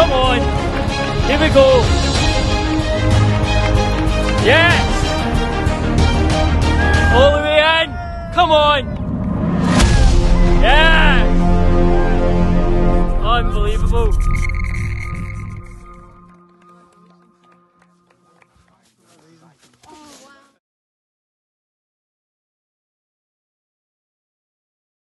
Come on! Here we go. Yes. All the way in. Come on. Yes. Unbelievable.